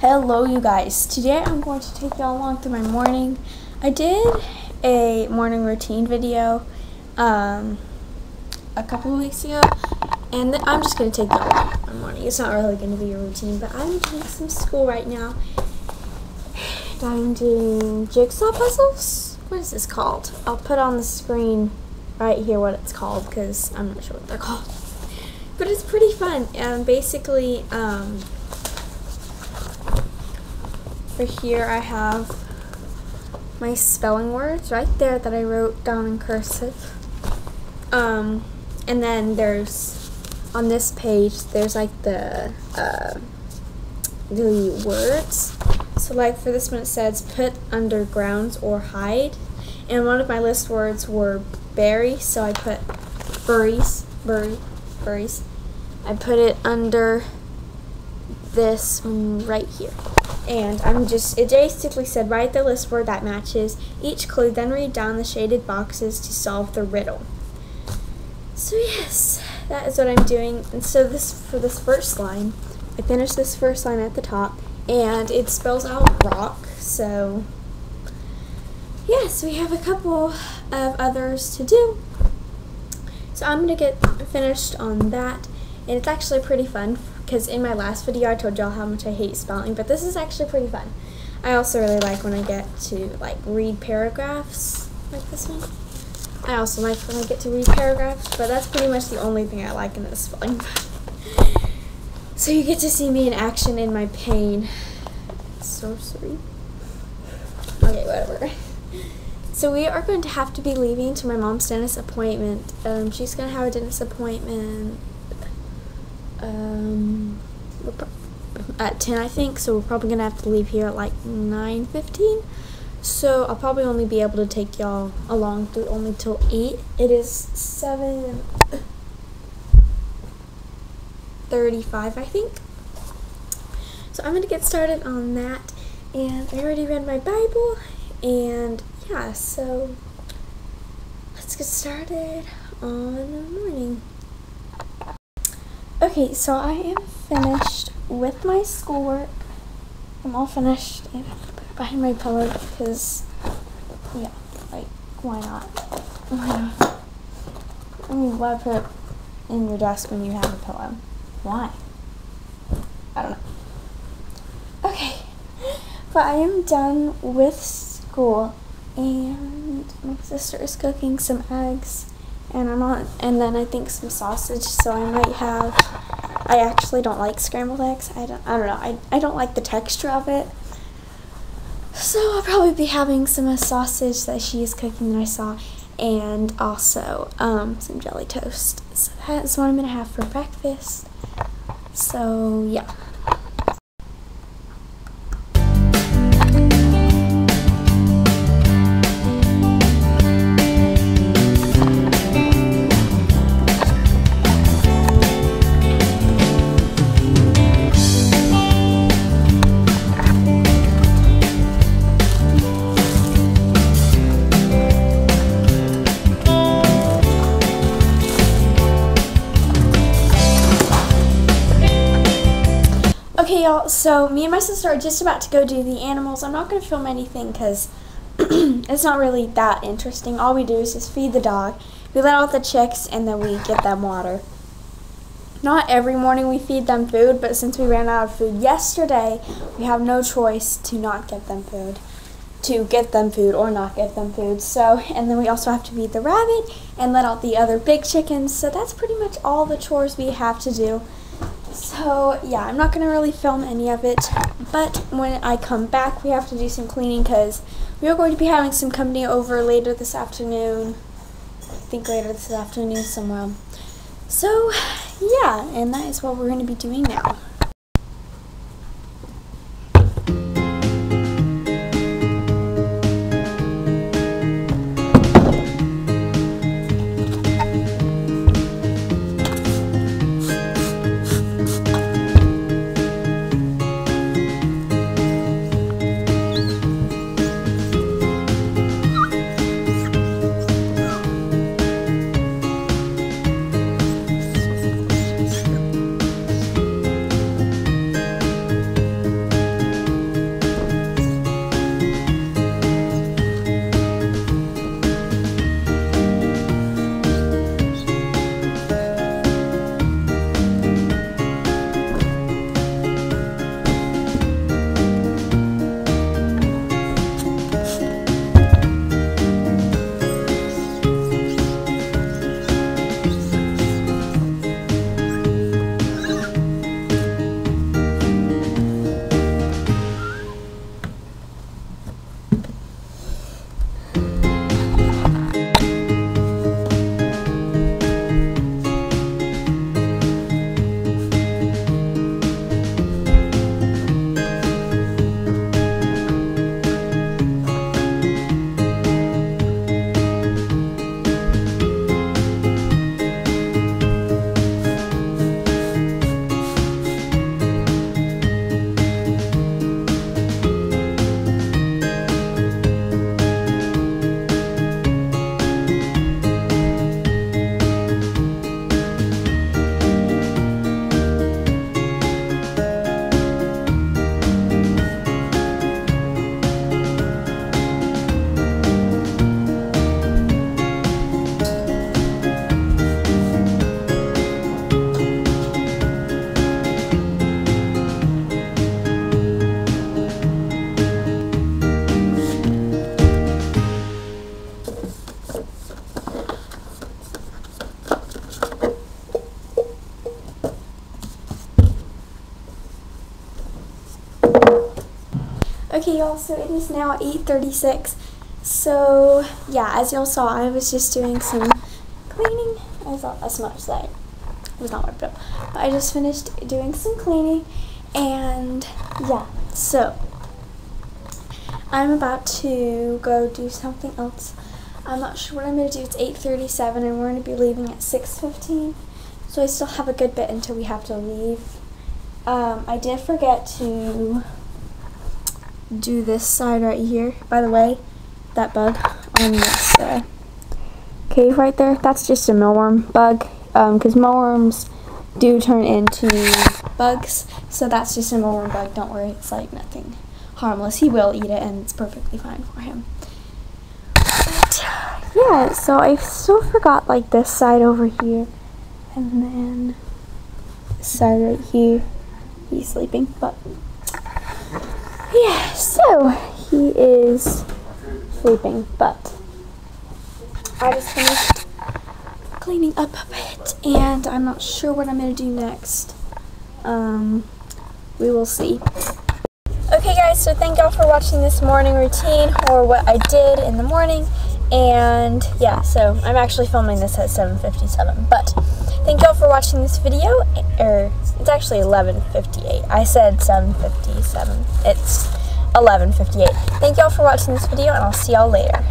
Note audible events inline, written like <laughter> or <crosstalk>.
Hello, you guys. Today I'm going to take y'all along through my morning. I did a morning routine video um, a couple of weeks ago, and I'm just going to take y'all along my morning. It's not really going to be a routine, but I'm doing some school right now. I'm doing jigsaw puzzles. What is this called? I'll put on the screen right here what it's called because I'm not sure what they're called. But it's pretty fun. And basically, um, here I have my spelling words right there that I wrote down in cursive. Um, and then there's on this page there's like the uh, the words. So like for this one it says put undergrounds or hide. And one of my list words were bury, so I put burries, burry, burries. I put it under this one right here. And I'm just, it basically said write the list word that matches each clue, then read down the shaded boxes to solve the riddle. So yes, that is what I'm doing. And so this, for this first line, I finished this first line at the top, and it spells out rock, so yes, we have a couple of others to do. So I'm going to get finished on that, and it's actually pretty fun because in my last video I told y'all how much I hate spelling, but this is actually pretty fun. I also really like when I get to like read paragraphs like this one. I also like when I get to read paragraphs, but that's pretty much the only thing I like in this spelling <laughs> So you get to see me in action in my pain. Sorcery. Okay, whatever. So we are going to have to be leaving to my mom's dentist appointment. Um, she's going to have a dentist appointment um, at 10, I think. So we're probably to have to leave here at like 9.15. So I'll probably only be able to take y'all along through only till 8. It is 7... 35, I think. So I'm to get started on that. And I already read my Bible. And yeah, so let's get started on the morning. Okay, so I am finished with my schoolwork. I'm all finished and put it behind my pillow because, yeah, like, why not? Why not? I mean, why put it in your desk when you have a pillow? Why? I don't know. Okay, but I am done with school and my sister is cooking some eggs and I'm on, and then I think some sausage. So I might have. I actually don't like scrambled eggs. I don't. I don't know. I I don't like the texture of it. So I'll probably be having some sausage that she is cooking that I saw, and also um, some jelly toast. So that's what I'm gonna have for breakfast. So yeah. So me and my sister are just about to go do the animals. I'm not going to film anything because <clears throat> it's not really that interesting. All we do is just feed the dog. We let out the chicks, and then we get them water. Not every morning we feed them food, but since we ran out of food yesterday, we have no choice to not get them food. To get them food or not get them food. So, and then we also have to feed the rabbit and let out the other big chickens. So that's pretty much all the chores we have to do. So yeah, I'm not going to really film any of it, but when I come back we have to do some cleaning because we are going to be having some company over later this afternoon. I think later this afternoon somewhere. So yeah, and that is what we're going to be doing now. Okay, y'all, so it is now 8.36. So, yeah, as y'all saw, I was just doing some cleaning. I thought as much that it was not wiped up. But I just finished doing some cleaning, and yeah, so I'm about to go do something else. I'm not sure what I'm going to do. It's 8.37, and we're going to be leaving at 6.15. So I still have a good bit until we have to leave. Um, I did forget to do this side right here. By the way, that bug on this uh, cave right there, that's just a mealworm bug. Because um, mealworms do turn into bugs. So that's just a mealworm bug. Don't worry, it's like nothing harmless. He will eat it and it's perfectly fine for him. But, yeah, so I still forgot like this side over here. And then this side right here. He's sleeping, but yeah, so he is sleeping, but I just finished cleaning up a bit, and I'm not sure what I'm going to do next. Um, we will see. Okay guys, so thank y'all for watching this morning routine, or what I did in the morning, and yeah, so I'm actually filming this at 7.57, but for watching this video, or it's actually 11.58. I said 7.57. It's 11.58. Thank y'all for watching this video, and I'll see y'all later.